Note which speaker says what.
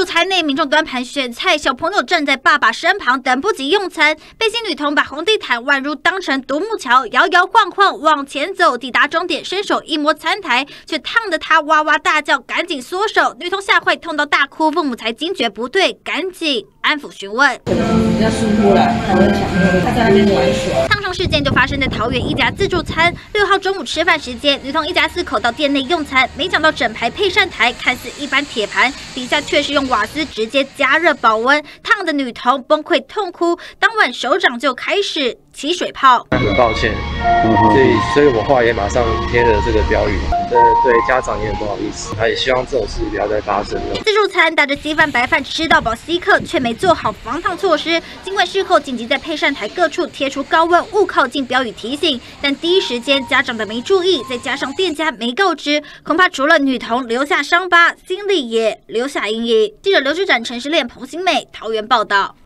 Speaker 1: 助餐内，民众端盘选菜，小朋友站在爸爸身旁，等不及用餐。背心女童把红地毯宛如当成独木桥，摇摇晃晃往前走，抵达终点，伸手一摸餐台，却烫得她哇哇大叫，赶紧缩手。女童吓坏，痛到大哭，父母才惊觉不对，赶紧安抚询问。
Speaker 2: 要疏忽了，他会想，他在那边玩耍。
Speaker 1: 事件就发生在桃园一家自助餐。六号中午吃饭时间，女童一家四口到店内用餐，没想到整排配膳台看似一般铁盘，底下却是用瓦斯直接加热保温，烫的女童崩溃痛哭。当晚手掌就开始起水泡。
Speaker 3: 很抱歉，所以所以我后来也马上贴了这个标语，对对家长也很不好意思，他也希望这种事不要再发生了。
Speaker 1: 自助餐打着稀饭白饭吃到饱稀客，却没做好防烫措施。尽管事后紧急在配膳台各处贴出高温不靠近标语提醒，但第一时间家长的没注意，再加上店家没告知，恐怕除了女童留下伤疤，心里也留下阴影。记者刘志展、陈世炼、彭新美，桃园报道。